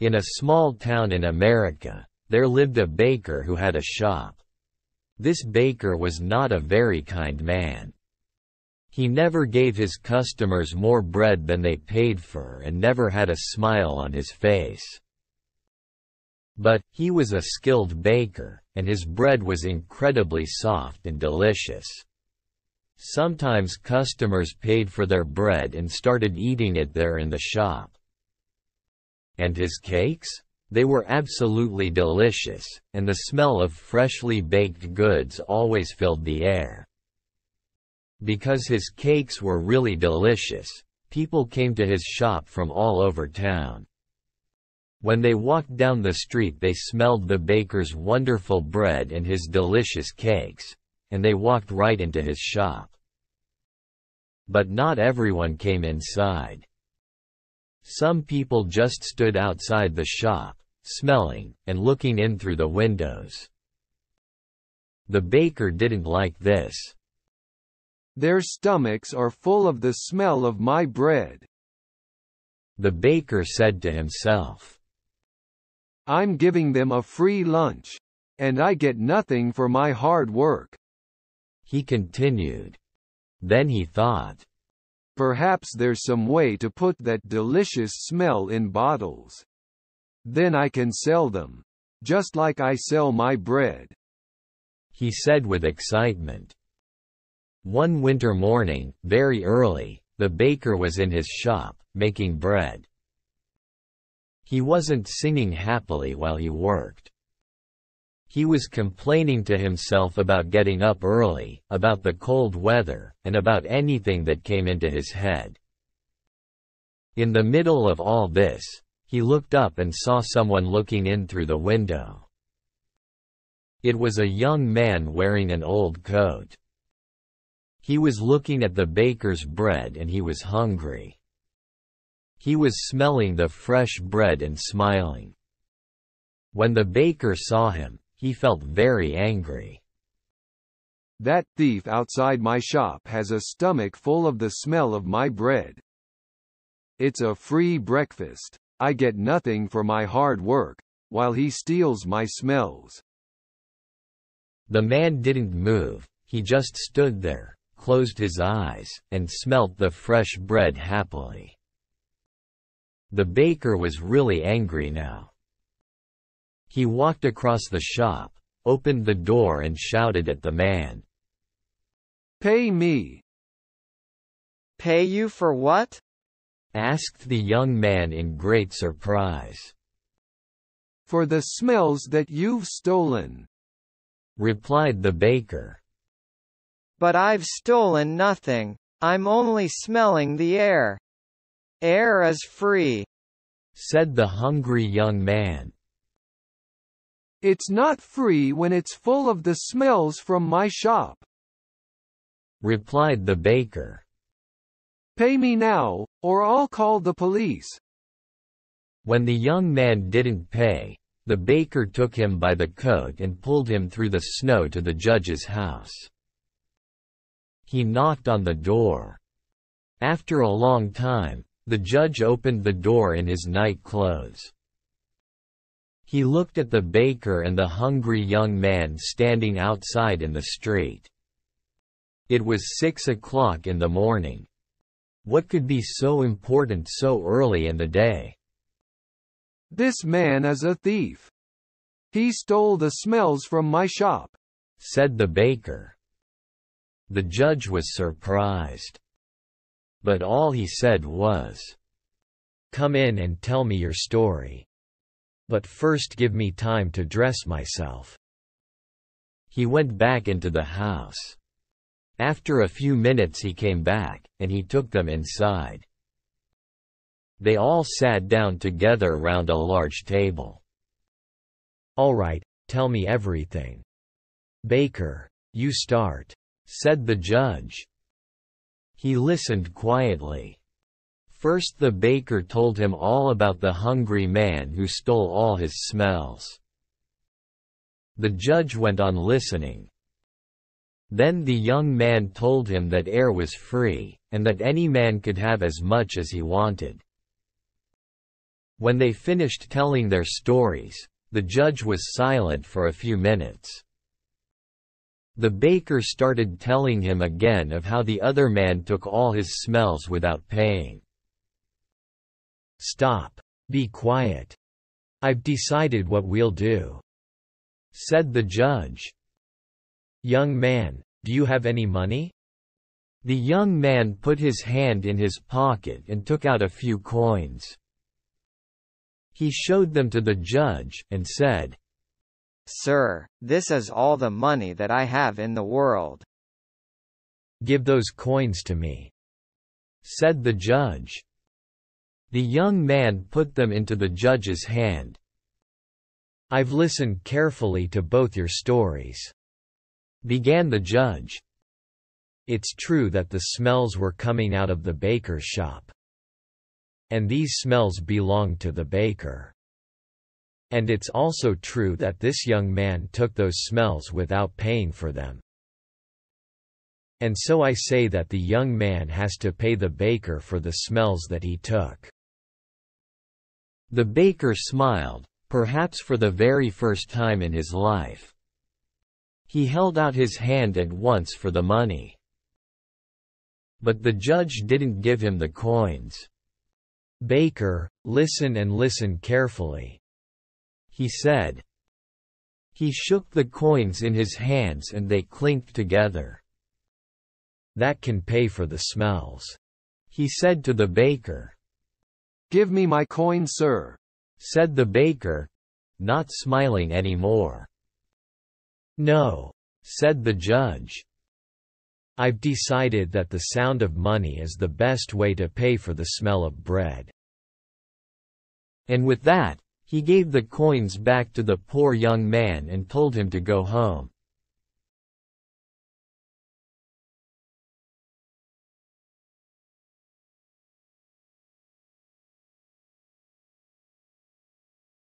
In a small town in America, there lived a baker who had a shop. This baker was not a very kind man. He never gave his customers more bread than they paid for and never had a smile on his face. But, he was a skilled baker, and his bread was incredibly soft and delicious. Sometimes customers paid for their bread and started eating it there in the shop. And his cakes? They were absolutely delicious, and the smell of freshly baked goods always filled the air. Because his cakes were really delicious, people came to his shop from all over town. When they walked down the street they smelled the baker's wonderful bread and his delicious cakes, and they walked right into his shop. But not everyone came inside. Some people just stood outside the shop, smelling, and looking in through the windows. The baker didn't like this. Their stomachs are full of the smell of my bread. The baker said to himself. I'm giving them a free lunch. And I get nothing for my hard work. He continued. Then he thought. Perhaps there's some way to put that delicious smell in bottles. Then I can sell them. Just like I sell my bread. He said with excitement. One winter morning, very early, the baker was in his shop, making bread. He wasn't singing happily while he worked. He was complaining to himself about getting up early, about the cold weather, and about anything that came into his head. In the middle of all this, he looked up and saw someone looking in through the window. It was a young man wearing an old coat. He was looking at the baker's bread and he was hungry. He was smelling the fresh bread and smiling. When the baker saw him, he felt very angry. That thief outside my shop has a stomach full of the smell of my bread. It's a free breakfast. I get nothing for my hard work, while he steals my smells. The man didn't move, he just stood there, closed his eyes, and smelt the fresh bread happily. The baker was really angry now. He walked across the shop, opened the door and shouted at the man. Pay me! Pay you for what? asked the young man in great surprise. For the smells that you've stolen, replied the baker. But I've stolen nothing. I'm only smelling the air. Air is free, said the hungry young man. It's not free when it's full of the smells from my shop, replied the baker. Pay me now, or I'll call the police. When the young man didn't pay, the baker took him by the coat and pulled him through the snow to the judge's house. He knocked on the door. After a long time, the judge opened the door in his night clothes. He looked at the baker and the hungry young man standing outside in the street. It was six o'clock in the morning. What could be so important so early in the day? This man is a thief. He stole the smells from my shop, said the baker. The judge was surprised. But all he said was, Come in and tell me your story. But first give me time to dress myself. He went back into the house. After a few minutes he came back, and he took them inside. They all sat down together round a large table. All right, tell me everything. Baker, you start, said the judge. He listened quietly. First the baker told him all about the hungry man who stole all his smells. The judge went on listening. Then the young man told him that air was free, and that any man could have as much as he wanted. When they finished telling their stories, the judge was silent for a few minutes. The baker started telling him again of how the other man took all his smells without paying. Stop. Be quiet. I've decided what we'll do. Said the judge. Young man, do you have any money? The young man put his hand in his pocket and took out a few coins. He showed them to the judge, and said, Sir, this is all the money that I have in the world. Give those coins to me. Said the judge. The young man put them into the judge's hand. I've listened carefully to both your stories. Began the judge. It's true that the smells were coming out of the baker's shop. And these smells belonged to the baker. And it's also true that this young man took those smells without paying for them. And so I say that the young man has to pay the baker for the smells that he took. The baker smiled, perhaps for the very first time in his life. He held out his hand at once for the money. But the judge didn't give him the coins. Baker, listen and listen carefully. He said. He shook the coins in his hands and they clinked together. That can pay for the smells. He said to the baker. Give me my coin sir, said the baker, not smiling any more. No, said the judge. I've decided that the sound of money is the best way to pay for the smell of bread. And with that, he gave the coins back to the poor young man and told him to go home.